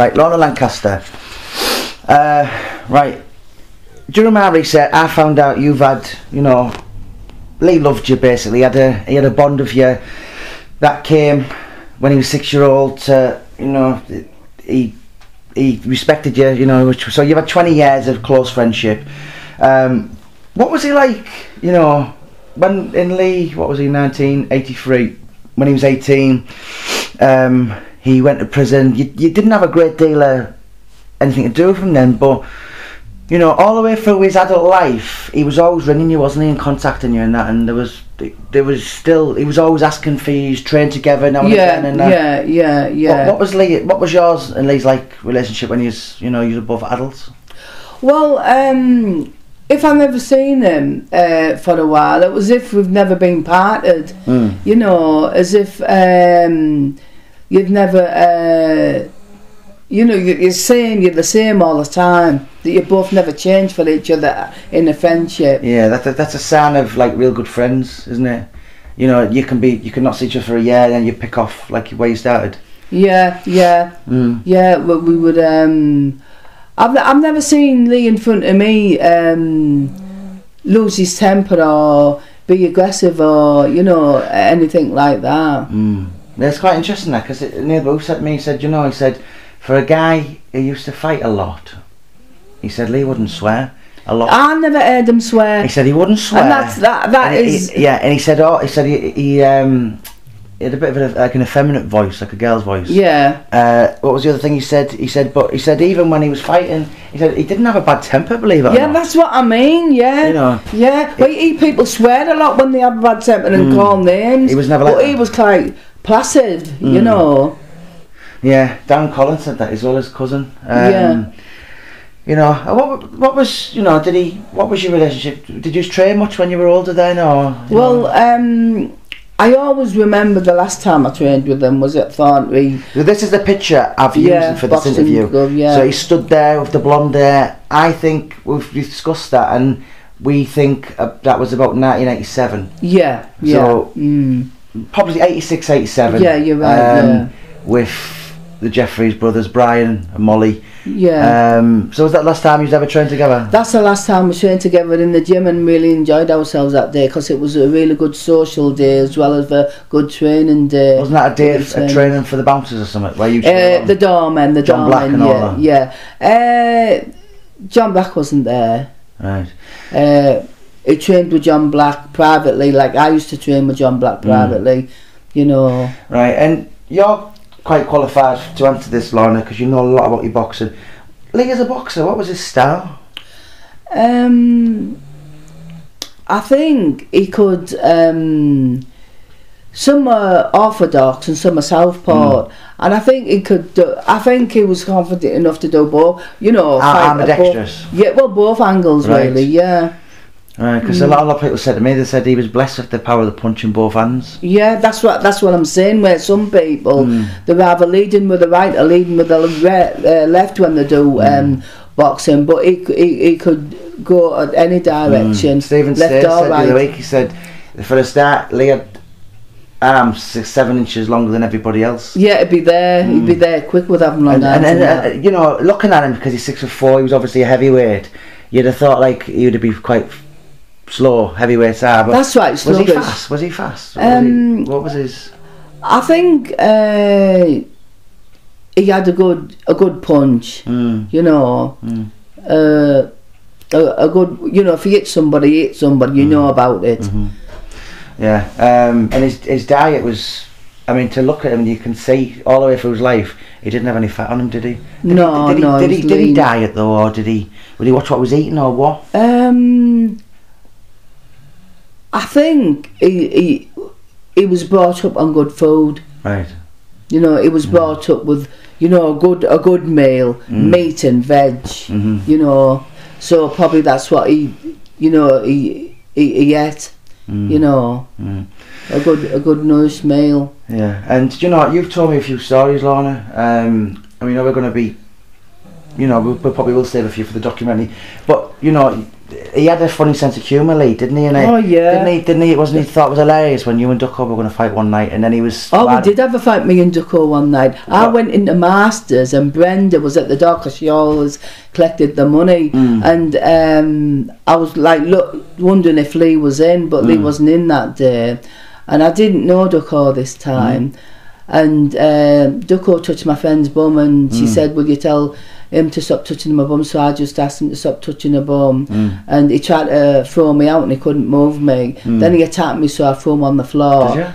Right, Lorna Lancaster. Uh, right. During my research, I found out you've had, you know, Lee loved you basically. He had a he had a bond of you that came when he was six year old. To, you know, he he respected you. You know, which, so you've had twenty years of close friendship. Um, what was he like? You know, when in Lee, what was he? Nineteen eighty three. When he was eighteen, um, he went to prison. You, you didn't have a great deal of anything to do with him then, but you know, all the way through his adult life, he was always ringing you, wasn't he, and contacting you and that. And there was, there was still, he was always asking for you. Trained together now and yeah, again. And that. yeah, yeah, yeah. What, what was Lee? What was yours and Lee's like relationship when he was, you know, you were both adults? Well, um, if I've never seen him uh, for a while, it was as if we've never been parted. Mm. You know, as if um, you've never. Uh, you know, you- you're same, you're the same all the time. That you both never change for each other in a friendship. Yeah, that's a, that's a sign of like real good friends, isn't it? You know, you can be, you can not see each other for a year, and then you pick off like where you started. Yeah, yeah, Mm. yeah. But we would. Um, I've I've never seen Lee in front of me um, lose his temper or be aggressive or you know anything like that. Mm. That's quite interesting, that because Neil Booth said to me, he said, you know, he said, for a guy who used to fight a lot, he said Lee wouldn't swear a lot. I never heard him swear. He said he wouldn't swear. And that's that. That And is. he- yeah, and he said, oh, he said he, he um, he had a bit of a, like an effeminate voice, like a girl's voice. Yeah. Uh, what was the other thing he said? He said, but he said even when he was fighting, he said he didn't have a bad temper, believe it or Yeah, that's what I mean. Yeah. You know. Yeah. Well, he, people swear a lot when they have a bad temper and Mm. call names. He was never like But he was quite placid. You Mm. know. Yeah, Dan Collins said that as well, his cousin. Um, Yeah. You know, what what was you know? Did he? What was your relationship? Did you train much when you were older then, or? Well, um, I always remember the last time I trained with him was at Thornaby. So this is the picture I've Yeah, used for this interview. club, yeah. So he stood there with the blonde hair. I think we've discussed that, and we think uh, that was about 1987, Yeah. Yeah. So- mm. Probably 86, 87. Yeah, you're right, yeah. With the Jeffries brothers, Brian and Molly. Yeah. Um, so was that last time you ever trained together? That's the last time we trained together in the gym and really enjoyed ourselves that day because it was a really good social day as well as a good training day. Wasn't that a day of, of training for the bouncers or something? Where you Uh, the doorman, the John Black doorman, and all yeah, yeah. Uh, John Black wasn't there. right. Uh, he trained with John Black privately, like I used to train with John Mm. Black privately. You know, Right, and you're quite qualified to answer this, Lorna, because you know a lot about your boxing. Lee as a boxer, what was his style? um, I think he could. Um, some are orthodox and some are southpaw, Hmm. and I think he could. Do, I think he was confident enough to do both. You know, at ambidextrous. both- Yeah, well, both angles Right. really. Yeah, Right, because a, lot, a lot of people said to me, they said he was blessed with the power of the punch in both hands. yeah. That's what that's what I'm saying. Where some people Hmm. they're either leading with the right or leading with the re- uh, left when they do Hmm. um, boxing, but he, he he could go at any direction, Hmm. Stephen left said the other right. week, he said, for a start, Lee had arms six, seven inches longer than everybody else. Yeah, he'd be there. He'd be there quick with having long Hmm. And, arms. and, and uh, you know, looking at him because he's six foot four, he was obviously a heavyweight. You'd have thought like he would be quite slow, heavyweights are. But That's right, was he fast? Was he fast? What, Um, was, he, what was his? I think uh, he had a good a good punch. Mm, You know, mm, uh, a, a good. You know, if you hit somebody, hit somebody. You know about it. mhm. Yeah, um, and his his diet was. I mean, to look at him, you can see all the way through his life, he didn't have any fat on him, did he? Did No, he, did no, He, did he he, did he diet though, or did he? Would he watch what he was eating, or what? Um, I think he, he he was brought up on good food. Right. You know, he was Mm. brought up with you know a good a good meal, meat and veg. Mhm. You know, so probably that's what he, you know, he he, he ate. Mm. You know, Mm. a good a good nice meal. Yeah, and you know, you've told me a few stories, Lorna. Um, I mean, know we're going to be, you know, we we probably will save a few for the documentary. But you know, he had a funny sense of humour, Lee, didn't he? And Oh, yeah. Didn't he? Didn't he? Wasn't he thought it was hilarious when you and Ducko were going to fight one night, and then he was. Oh, we did have a fight, me and Ducko, one night. I What? went into Masters and Brenda was at the door because she always collected the money. Mm. And um, I was like, look, wondering if Lee was in, but Lee Mm. wasn't in that day. And I didn't know Ducko this time. And um Ducko touched my friend's bum and she Mm. said, will you tell him to stop touching my bum? So I just asked him to stop touching her bum. Mm. And he tried to throw me out and he couldn't move me. Mm. Then he attacked me so I threw him on the floor.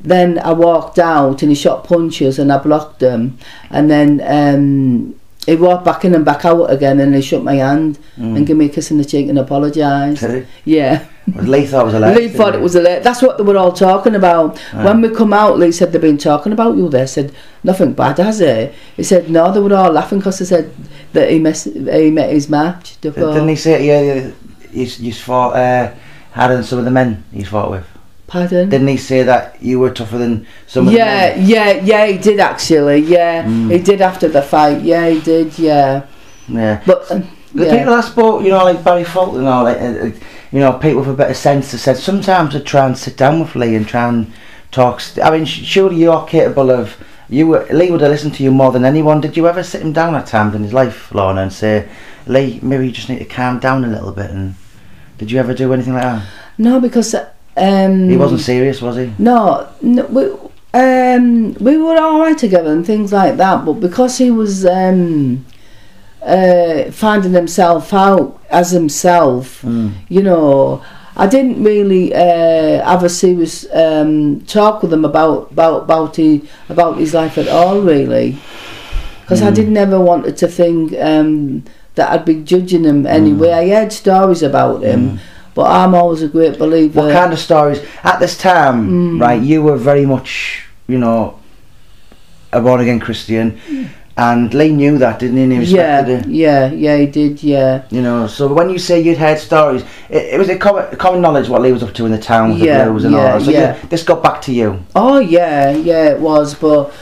Then I walked out and he shot punches and I blocked them. And then um, he walked back in and back out again and he shook my hand Mm. and gave me a kiss on the cheek and apologised. Yeah. he? Lee thought it was hilarious. Lee thought it was a. That's what they were all talking about. Right. When we come out, Lee said they've been talking about you. They said nothing bad, has he? He said no. They were all laughing because they said that he he met his match. He? Didn't he say yeah? You you fought uh, harder than some of the men he's fought with. Pardon? Didn't he say that you were tougher than some of yeah, yeah, yeah. He did actually. Yeah, Mm. he did after the fight. Yeah, he did. Yeah, Yeah. but um, The yeah. people I spoke, you know, like Barry Fulton and all, like, uh, uh, you know, people with a bit of sense have said sometimes I try and sit down with Lee and try and talk. St- I mean, surely you're capable of. You were, Lee would have listened to you more than anyone. Did you ever sit him down at times in his life, Lorna, and say, Lee, maybe you just need to calm down a little bit? And did you ever do anything like that? no, because um, He wasn't serious, was he? No, no we, um, we were all right together and things like that. But because he was um, uh, finding himself out as himself, Mm. you know, I didn't really uh, have a serious um, talk with him about about about his, about his life at all, really, because I Mm. didn't ever wanted to think um, that I'd be judging him anyway. I heard stories about him, Mm. But I'm always a great believer. What kind of stories? At this time, Mm. right, you were very much, you know, a born again Christian, and Lee knew that, didn't he? And he respected yeah, it. yeah, yeah, he did, yeah. You know, so when you say you'd heard stories, it, it was a common, common knowledge what Lee was up to in the town with Yeah, the blues and yeah, all that. So yeah. you, this got back to you. Oh yeah, yeah, it was. But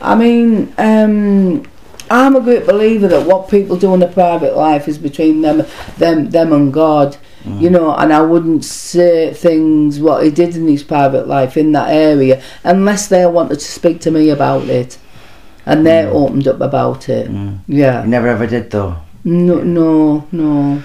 I mean, um, I'm a great believer that what people do in their private life is between them, them, them and God. Mm. You know, and I wouldn't say things what he did in his private life in that area unless they wanted to speak to me about it, and they Mm. opened up about it. Mm. Yeah. You never ever did though. No, no, no.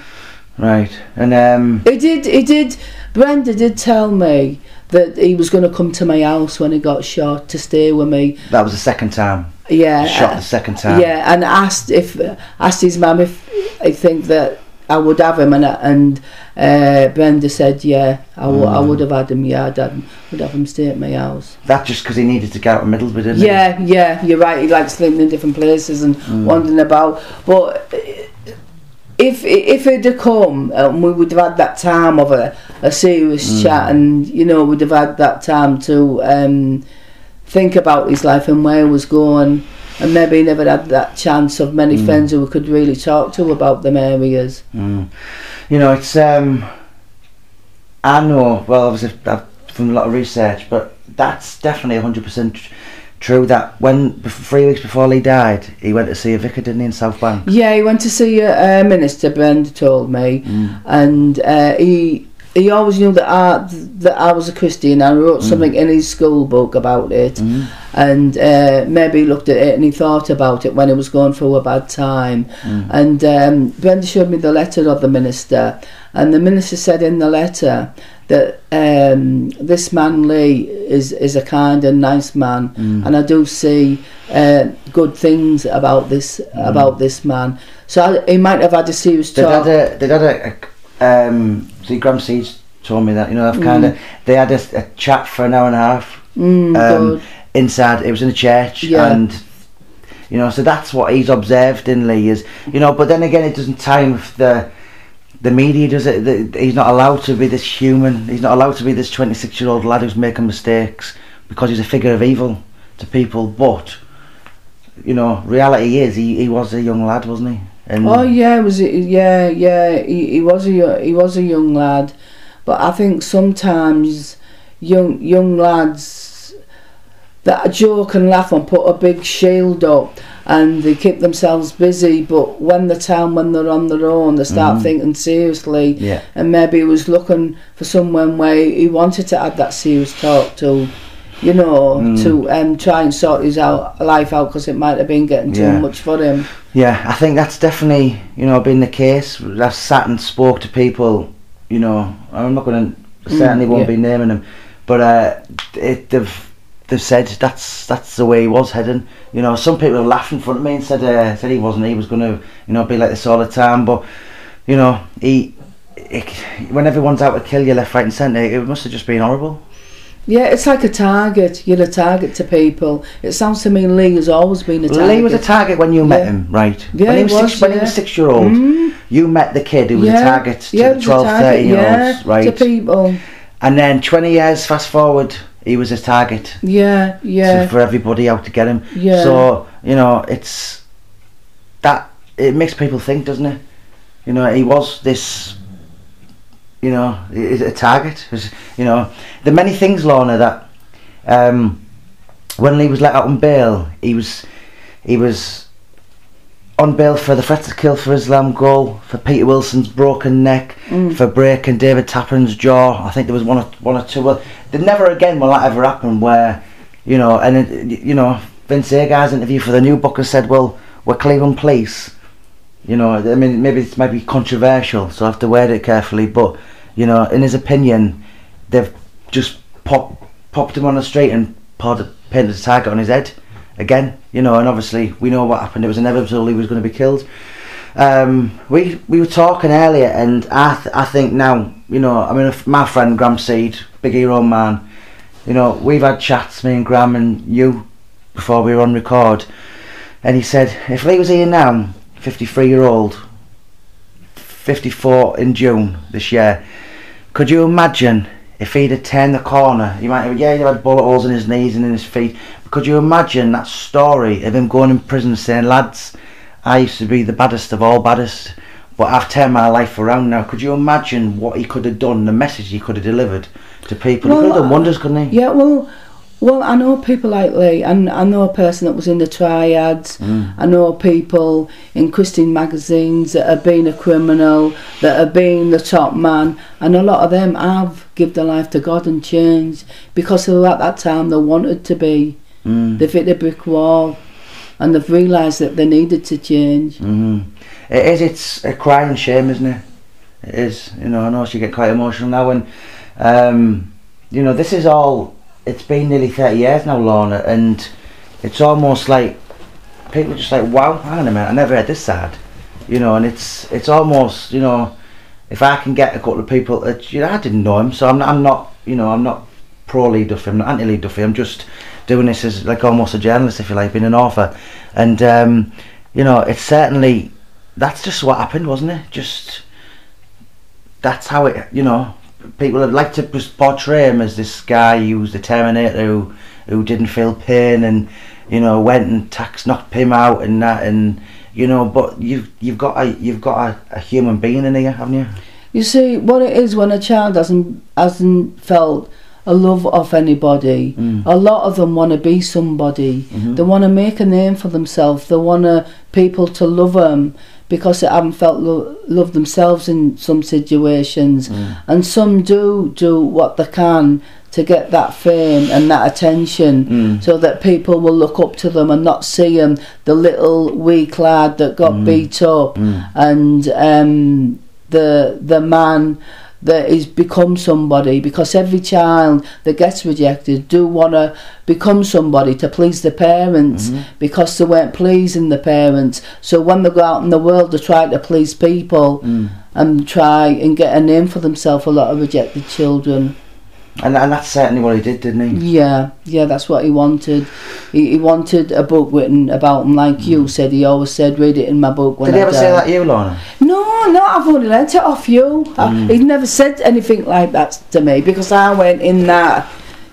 Right. And um He did. He did. Brenda did tell me that he was going to come to my house when he got shot to stay with me. that was the second time. Yeah. Shot the second time. Yeah, and asked if asked his mum if I think that I would have him, and and uh, Brenda said, yeah, I I Mm. would have had him. Yeah, I'd have, would have him stay at my house. That just because he needed to get out of Middlesbrough, didn't Yeah, yeah, you're right. He likes living in different places and Mm. wandering about. But uh, if if it had come, um, we would have had that time of a, a serious Mm. chat, and you know, we'd have had that time to um, think about his life and where he was going. And maybe he never had that chance of many Mm. friends who we could really talk to about them areas. Mm. You know, it's um. I know. Well, obviously, I've done a lot of research, but that's definitely hundred percent true. That when three weeks before Lee died, he went to see a vicar, didn't he, in South Bank? Yeah, he went to see a, a minister. Brenda told me, Mm. and uh, he he always knew that I that I was a Christian. I wrote Mm. something in his school book about it, Mm. and uh, maybe he looked at it and he thought about it when he was going through a bad time. Mm. And um, Brenda showed me the letter of the minister, and the minister said in the letter that um, this man Lee is is a kind and nice man, Mm. and I do see uh, good things about this about this man. So I, he might have had a serious They talk. had a, they had a, a um, see, Graham Siege told me that, you know, I've kind of, they had a, a chat for an hour and a half mm, um, inside, it was in a church, Yeah. and, you know, so that's what he's observed in Lee is, you know, but then again, it doesn't time with the, the media does it, the, he's not allowed to be this human, he's not allowed to be this 26 year old lad who's making mistakes, because he's a figure of evil to people, but, you know, reality is, he, he was a young lad, wasn't he? And Oh yeah, was it? Yeah, yeah. He, he was a he was a young lad, but I think sometimes young young lads that joke and laugh and put a big shield up and they keep themselves busy but when the time when they're on their own they start Mhm. thinking seriously Yeah. and maybe he was looking for someone where he wanted to have that serious talk to you know Mm. to um, try and sort his out, life out because it might have been getting too Yeah. much for him Yeah, I think that's definitely you know been the case. I've sat and spoke to people. You know, I'm not going to certainly Mm, won't yeah. be naming them, but uh, it, they've they've said that's that's the way he was heading. You know, some people have laughed in front of me and said uh, said he wasn't. He was going to you know be like this all the time. But you know, he. It, when everyone's out to kill you left, right, and centre, it must have just been horrible. Yeah it's like a target you're a target to people it sounds to me Lee has always been a target Lee was a target when you met Yeah. him, right? Yeah, when he was, was, six, when he was six year old, Mm. you met the kid who was a target to yeah, the it was a 12, target, 13 year olds, yeah, right? to people And then 20 years fast forward, he was a target yeah to- yeah for everybody out to get him. yeah So, you know, it's that it makes people think, doesn't it? You know, he was this, you know, is it a target. Is- You know, the many things, Lorna, that um, when Lee was let out on bail, he was he was on bail for the threat to kill for Islam goal, for Peter Wilson's broken neck, Mm. for breaking David Tappan's jaw. I think there was one or one or two. Well, there never again will that ever happen where, you know, and it, you know, Vince Agar's interview for the new book has said, well, we're Cleveland Police. You know, I mean, maybe it might be controversial, so I have to word it carefully. But you know, in his opinion, they've just pop, popped him on the street and painted a target on his head again. You know, and obviously we know what happened. It was inevitable he was going to be killed. Um, we we were talking earlier, and I th- I think now you know I mean my friend Graham Seed, big hero man, you know we've had chats me and Graham and you before we were on record, and he said if Lee was here now, fifty three year old, fifty four in June this year, could you imagine if he'd have turned the corner? You might have, yeah he had bullet holes in his knees and in his feet. But could you imagine that story of him going in prison saying lads? I used to be the baddest of all baddest, but I've turned my life around now. Could you imagine what he could have done, the message he could have delivered to people? he Well, could have done uh, wonders, couldn't he? Yeah, well, well, I know people like Lee, and I know a person that was in the triads. Mm. I know people in Christian magazines that have been a criminal, that have been the top man, and a lot of them have give their life to God and changed because they were at that time they wanted to be. Mm. They've hit the brick wall, and they've realised that they needed to change. hmm It is. It's a crying shame, isn't it? It is. You know, I know she get quite emotional now, and um, you know, this is all. It's been nearly thirty years now, Lorna, and it's almost like people are just like, "Wow, hang on a minute, I never heard this side." You know, and it's it's almost you know, if I can get a couple of people, that you know, I didn't know him, so I'm not, I'm not, you know, I'm not pro Lee Duffy, I'm not anti Lee Duffy, I'm just doing this as like almost a journalist, if you like, being an author, and um, you know, it's certainly that's just what happened, wasn't it? Just that's how it, you know, people would like to portray him as this guy who was the Terminator who who didn't feel pain and you know went and tax knocked him out and that and you know, but you've you've got a you've got a, a human being in here, haven't you? You see, what it is when a child hasn't hasn't felt a love of anybody, Mm. a lot of them want to be somebody. Mhm. They want to make a name for themselves. They want people to love them because they haven't felt lo- love themselves in some situations. Mm. And some do do what they can to get that fame and that attention Mm. so that people will look up to them and not see them, the little weak lad that got Mm. beat up Mm. and um, the the man that is become somebody because every child that gets rejected do want to become somebody to please the parents Mhm. because they weren't pleasing the parents so when they go out in the world they try to please people Mm. and try and get a name for themselves a lot of rejected children And and that's certainly what he did, didn't he? yeah yeah that's what he wanted he, he wanted a book written about him like you said he always said read it in my book when Mm. did he I ever die. say that to you, Lorna? No, no, I've only learnt it off you. Mm. He'd never said anything like that to me because I went in that.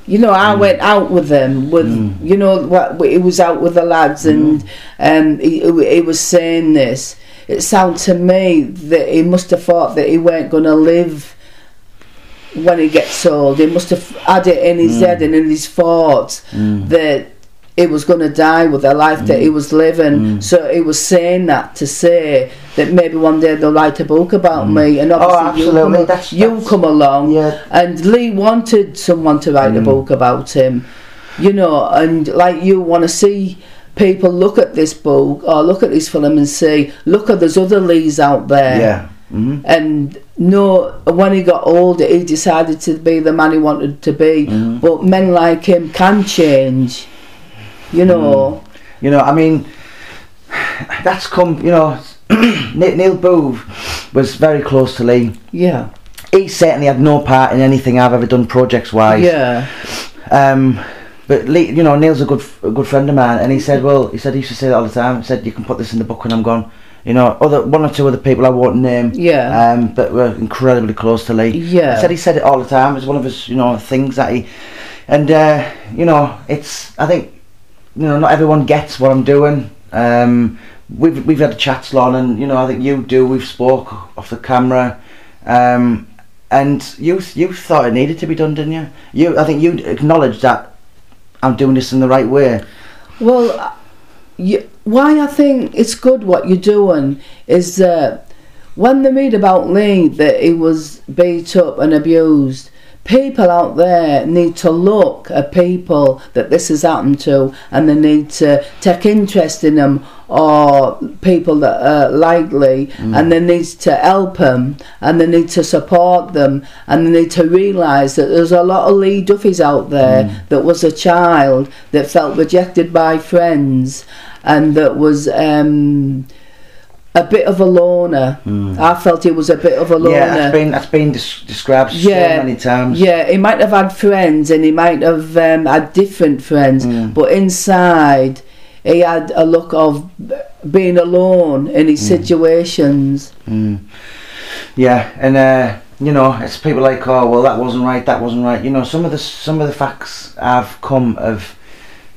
You know, I went out with them. With Mm. you know, what he was out with the lads, and um, he, he was saying this. It sounded to me that he must have thought that he weren't going to live when he gets old, he must have had it in his Mm. head and in his thoughts Mm. that he was going to die with the life that he was living. Mm. So he was saying that to say that maybe one day they'll write a book about Mm. me, and Oh, obviously you, come, absolutely. That's- you that's- come along. Yeah. And Lee wanted someone to write a Mm. book about him, you know, and like you want to see people look at this book or look at this film and say, look at there's other Lees out there. Yeah. Hmm And no, when he got older, he decided to be the man he wanted to be. Mhm. But men like him can change, you know. You know, I mean, that's come. You know, Neil Neil Booth was very close to Lee. Yeah, He certainly had no part in anything I've ever done projects wise. yeah, Um, but Lee, you know, Neil's a good a good friend of mine, and he said, well, he said he used to say that all the time. He said you can put this in the book when I'm gone. You know, other one or two other people I won't name. yeah, Um, but we're incredibly close to Lee. yeah. He said he said it all the time. It's one of his, you know, things that he, and uh, you know, it's. I think, you know, not everyone gets what I'm doing. Um, we've we've had chats, Lon, and you know, I think you do. We've spoke off the camera, um, and you you thought it needed to be done, didn't you? You, I think you acknowledged that I'm doing this in the right way. Well, you, why I think it's good what you're doing is that when they read about Lee that he was beat up and abused, people out there need to look at people that this has happened to and they need to take interest in them or people that are likely and they need to help them and they need to support them and they need to realise that there's a lot of Lee Duffys out there that was a child that felt rejected by friends and that was um, a bit of a loner. I felt he was a bit of a loner. Yeah, that's been that's been des- described Yeah, so many times. Yeah, he might have had friends and he might have um, had different friends, Mm. but inside he had a look of being alone in his situations. Mm. Yeah, and uh, you know, it's people like, oh, well, that wasn't right, that wasn't right. You know, some of the some of the facts have come of,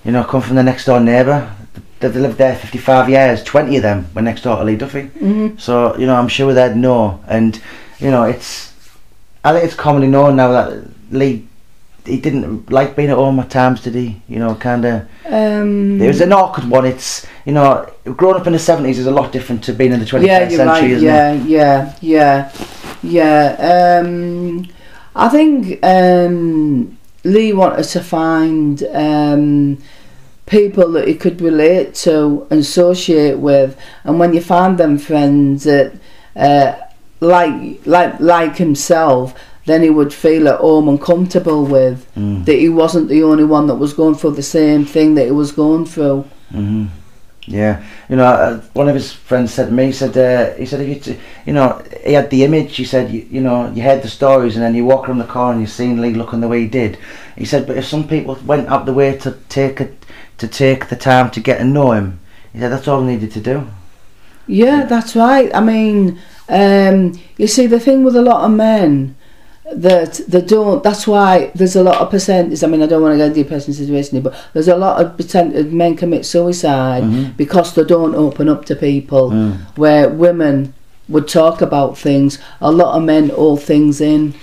you know, come from the next door neighbour. They've lived there 55 years. 20 of them were next door to Lee Duffy. hmm So you know, I'm sure they'd know. And you know, it's I think it's commonly known now that Lee he didn't like being at home at times, did he? You know, kind of. Um, It was an awkward one. It's you know, growing up in the 70s is a lot different to being in the 21st yeah, century, right. isn't it? Yeah, yeah, yeah, yeah. Um, I think um, Lee wanted to find um, people that he could relate to and associate with, and when you find them friends that uh, like like like himself, then he would feel at home and comfortable with. Mm. That he wasn't the only one that was going through the same thing that he was going through. hmm Yeah, you know, uh, one of his friends said to me, he said, uh, he said, you, t- you know, he had the image. He said, you, you know, you heard the stories, and then you walk around the car and you seen Lee looking the way he did. He said, but if some people went up the way to take it, to take the time to get to know him, he said that's all they needed to do. Yeah, that's right. I mean, um, you see, the thing with a lot of men that they don't. That's why there's a lot of percentage. I mean, I don't want to get into a person's situation here, but there's a lot of percentage men commit suicide Mhm. because they don't open up to people. Mm. Where women would talk about things, a lot of men hold things in.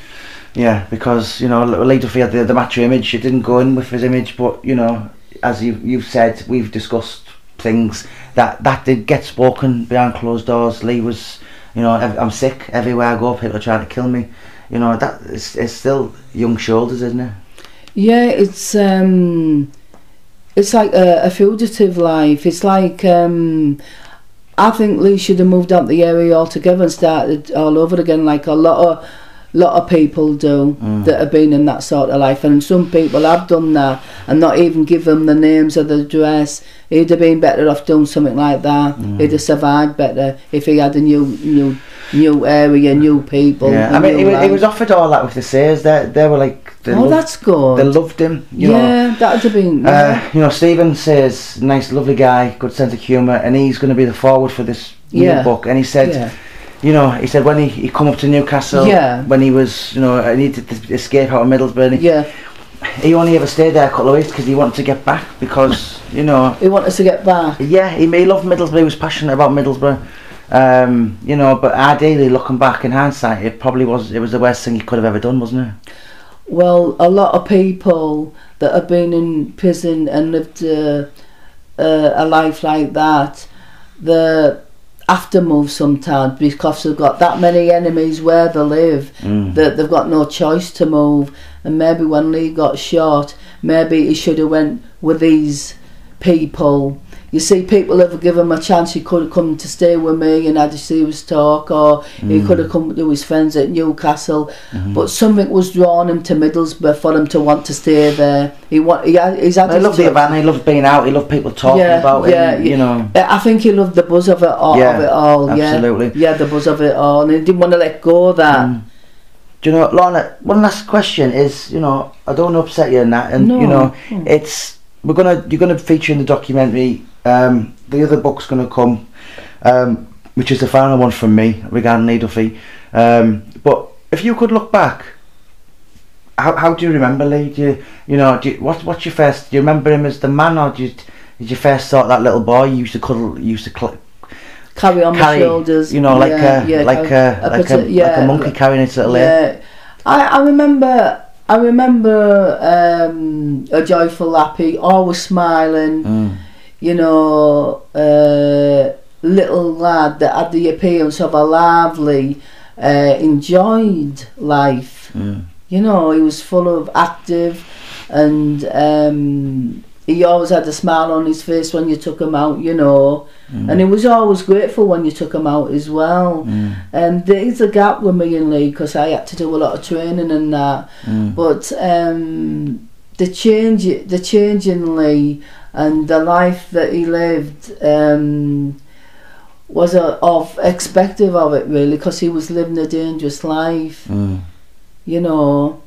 Yeah, because you know, Lee Duffy had the, the macho image. He didn't go in with his image, but you know, as you you've said, we've discussed things that that did get spoken behind closed doors. Lee was, you know, I'm sick everywhere I go. People are trying to kill me. You know, that is it's still young shoulders, isn't it? Yeah, it's um, it's like a, a fugitive life. It's like um, I think Lee should have moved out the area altogether and started all over again, like a lot of lot of people do Mm. that have been in that sort of life. And some people have done that and not even give them the names of the address. He'd have been better off doing something like that. Mm. He'd have survived better if he had a new new new area, new people. yeah, I mean, he, wa- he was offered all that with the Sayers. They they were like, they, Oh, loved, that's good. they loved him. You know. yeah, that'd have been. Uh, you know, Stephen says, nice, lovely guy, good sense of humour, and he's going to be the foreword for this Yeah. book. And he said, yeah. You know, he said when he, he come up to Newcastle, Yeah. when he was, you know, he needed to escape out of Middlesbrough, he, Yeah, he only ever stayed there a couple of weeks because he wanted to get back because, you know, he wanted to get back. yeah, he, he loved Middlesbrough, he was passionate about Middlesbrough, Um, you know, but ideally, looking back in hindsight, it probably was it was the worst thing he could have ever done, wasn't it? Well, a lot of people that have been in prison and lived uh, uh, a life like that, the move sometimes because they've got that many enemies where they live Mm. that they've got no choice to move. And maybe when Lee got shot, maybe he should have went with these people. You see, people have given him a chance. He could have come to stay with me and had a serious talk, or he Mm. could have come to his friends at Newcastle. Mhm. But something was drawing him to Middlesbrough for him to want to stay there. He want, he had, he's had I his loved the event. He loved being out. He loved people talking Yeah, about yeah, him. You know, I think he loved the buzz of it all. Yeah, of it all yeah. absolutely. Yeah, the buzz of it all, and he didn't want to let go of that. Mm. Do you know, Lorna? One last question is, you know, I don't want to upset you in that, and No. you know, Mm. it's we're gonna you're gonna feature in the documentary. Um, the other book's gonna come, um, which is the final one from me regarding Lee Duffy. Um, but if you could look back, how how do you remember Lee? Do you you know do you, what what's your first? Do you remember him as the man, or do you, did you first thought that little boy you used to cuddle, used to cl- Carry on carry, my shoulders. you know, like yeah, a yeah, like carry- a like a, yeah, like a monkey carrying its little. Yeah, I, I remember. I remember um, a joyful, happy, always smiling. Mm. You know, uh, little lad that had the appearance of a lively, uh, enjoyed life. Mm. You know, he was full of active, and um, he always had a smile on his face when you took him out. You know, Mm. and he was always grateful when you took him out as well. Mm. And there is a gap with me and Lee because I had to do a lot of training and that. Mm. But um, the change, the change in Lee and the life that he lived um, was a, of expected of it really because he was living a dangerous life, Mm. you know.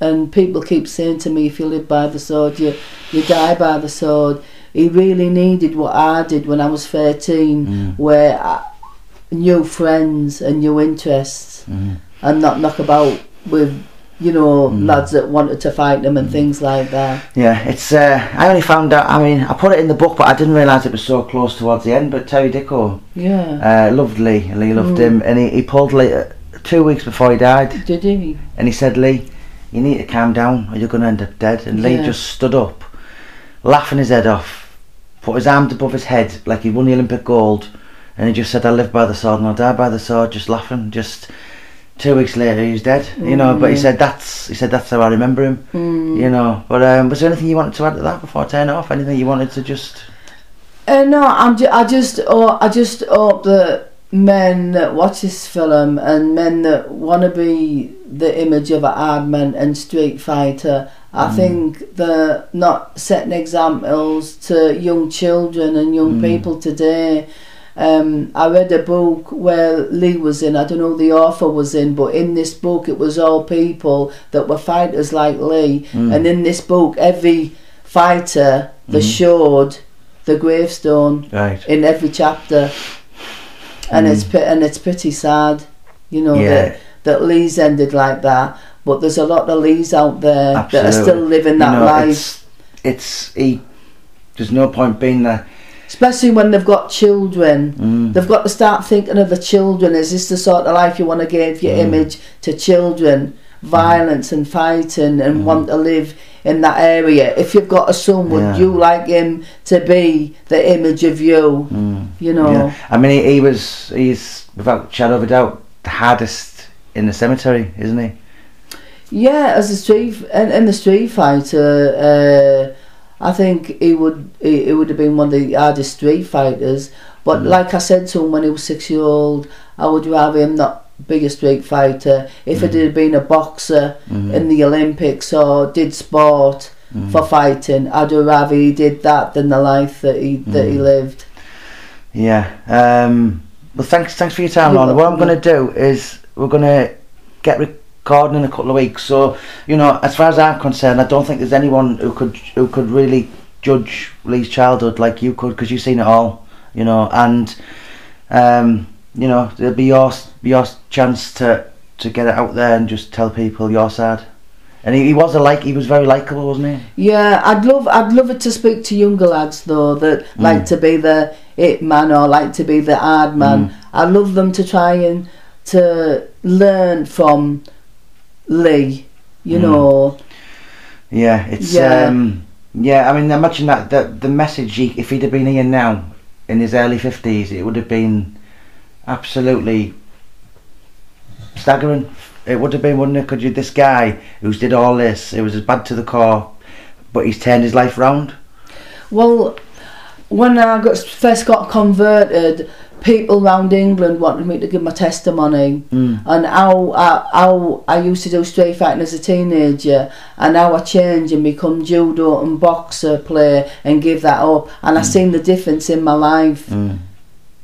And people keep saying to me, if you live by the sword, you you die by the sword. He really needed what I did when I was thirteen, Mm. where I, new friends and new interests Mm. and not knock about with you know Mm. lads that wanted to fight them and things like that Yeah, it's. Uh, I only found out. I mean, I put it in the book, but I didn't realise it was so close towards the end. But Terry Dicko yeah uh, loved Lee. And Lee loved Mm. him, and he, he pulled Lee uh, two weeks before he died, did he and he said, "Lee, you need to calm down, or you're going to end up dead." And Lee Yeah. just stood up, laughing his head off, put his arms above his head like he won the Olympic gold, and he just said, "I live by the sword and I'll die by the sword." Just laughing, just. Two weeks later, he was dead. You know, but he Mm. said that's he said that's how I remember him. mm. You know, but um, was there anything you wanted to add to that before I turn it off? Anything you wanted to just? Uh, no, I'm ju- I just oh, I just hope that men that watch this film and men that want to be the image of a hard man and street fighter, I Mm. think they're not setting examples to young children and young Mm. people today. Um, I read a book where Lee was in. I don't know the author was in, but in this book it was all people that were fighters like Lee. Mm. And in this book, every fighter they Mhm. showed the gravestone right. in every chapter, and Mm. it's and it's pretty sad, you know Yeah. that that Lee's ended like that. But there's a lot of Lees out there that are still Absolutely. living You that know, life, It's, it's he. There's no point being there. Especially when they've got children. Mm. They've got to start thinking of the children. Is this the sort of life you want to give your Mm. image to children? Violence and fighting and Mm. want to live in that area. If you've got a son, would Yeah. you like him to be the image of you? Mm. You know. Yeah. I mean, he, he was. He's without shadow of a doubt the hardest in the cemetery, isn't he? Yeah, as a street in, in the street fighter, uh, I think he would he, he would have been one of the hardest street fighters. But Mm. like I said to him when he was six year old, I would rather him not be a street fighter. If Mm. it had been a boxer Mm. in the Olympics or did sport Mm. for fighting, I'd rather he did that than the life that he that he Mm. lived. Yeah. Um, well, thanks. Thanks for your time, Lorna. What I'm going to do is we're going to get recording in a couple of weeks. So you know, as far as I'm concerned, I don't think there's anyone who could who could really judge Lee's childhood like you could because you've seen it all. You know, and um, you know, it'll be your your chance to to get it out there and just tell people your side. And he, he was a like he was very likable, wasn't he? Yeah, I'd love I'd love it to speak to younger lads though that like to be the it man or like to be the hard man. I love them to try and to learn from Lee, you Mm. know. Yeah, it's Yeah. um yeah, I mean imagine that the the message he, if he'd have been here now in his early fifties it would have been absolutely staggering. It would have been, wouldn't it? Could you this guy who's did all this, it was as bad to the core, but he's turned his life round. Well, when I got first got converted, people around England wanted me to give my testimony. Mm. and how I, how I used to do street fighting as a teenager and how I changed and become judo and boxer player and give that up. And I seen the difference in my life. Mm.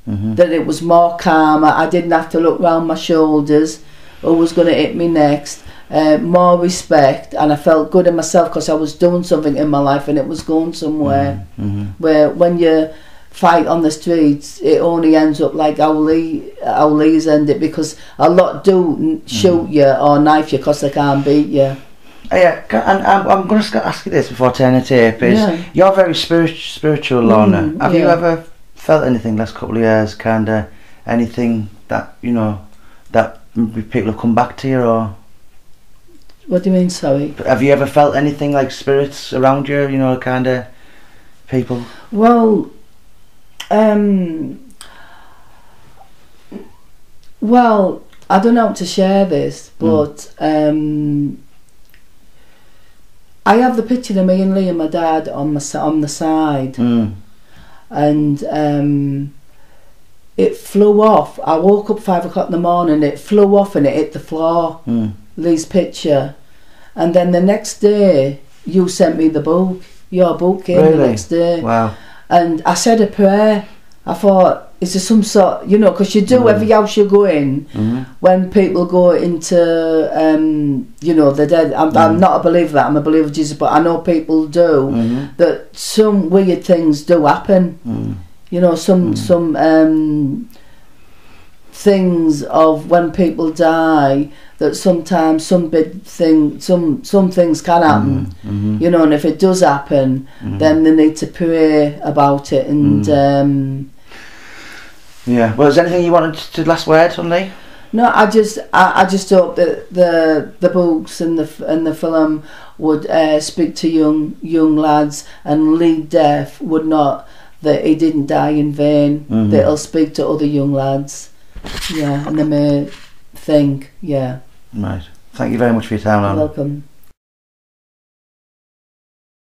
hmm that it was more calmer. I didn't have to look round my shoulders who was going to hit me next uh, more respect and I felt good in myself because I was doing something in my life and it was going somewhere hmm where when you fight on the streets, it only ends up like how Lee's ended because a lot do n- shoot you or knife you because they can't beat you. Oh, yeah, and I'm, I'm going to ask you this before turning tape. Is Yeah. you're very spirit, spiritual, Lorna. Mm, Have you ever felt anything last couple of years, kind of anything that you know that people have come back to you, or What do you mean, sorry? have you ever felt anything like spirits around you? You know, kind of people. Well, um, well, I don't know how to share this, but um, I have the picture of me and Lee and my dad on my on the side. Mm. and um, it flew off. I woke up five o'clock in the morning. It flew off and it hit the floor. Mm. Lee's picture, and then the next day you sent me the book. Your book came the next day, Wow. and I said a prayer. I thought, is there some sort, you know, because you do Mm. every house you go in hmm when people go into, um, you know, the dead. I'm, I'm Mm. not a believer that I'm a believer of Jesus, but I know people do hmm that some weird things do happen Mm. you know some Mm. some um things of when people die that sometimes some big thing some some things can happen hmm you know and if it does happen Mm. then they need to pray about it and Mm. um Yeah. Well, is there anything you wanted to last word on Lee? no i just I, I just hope that the the books and the and the film would uh, speak to young young lads and Lee Duffy would not that he didn't die in vain Mhm. that it'll speak to other young lads yeah and they may think yeah. Right. Thank you very much for your time, you're welcome